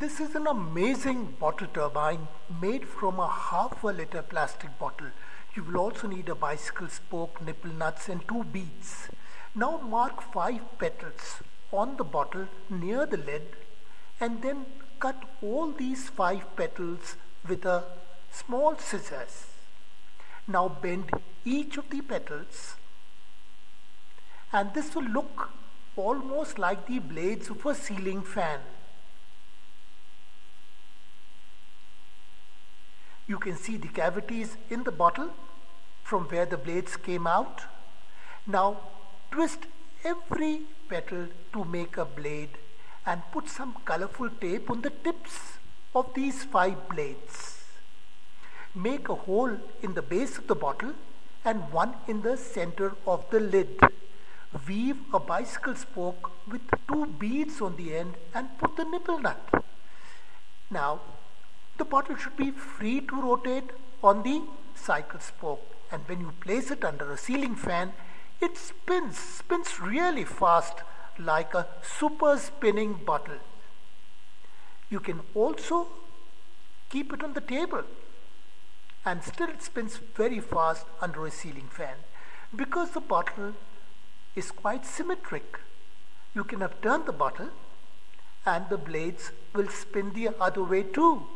This is an amazing bottle turbine made from a half a liter plastic bottle. You will also need a bicycle spoke, nipple nuts and two beads. Now mark five petals on the bottle near the lid and then cut all these five petals with a small scissors. Now bend each of the petals and this will look almost like the blades of a ceiling fan. You can see the cavities in the bottle from where the blades came out. Now twist every petal to make a blade and put some colorful tape on the tips of these five blades. Make a hole in the base of the bottle and one in the center of the lid. Weave a bicycle spoke with two beads on the end and put the nipple nut. Now the bottle should be free to rotate on the cycle spoke and when you place it under a ceiling fan it spins, spins really fast like a super spinning bottle. You can also keep it on the table and still it spins very fast under a ceiling fan because the bottle is quite symmetric. You can upturn the bottle and the blades will spin the other way too.